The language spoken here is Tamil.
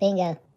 Bingo.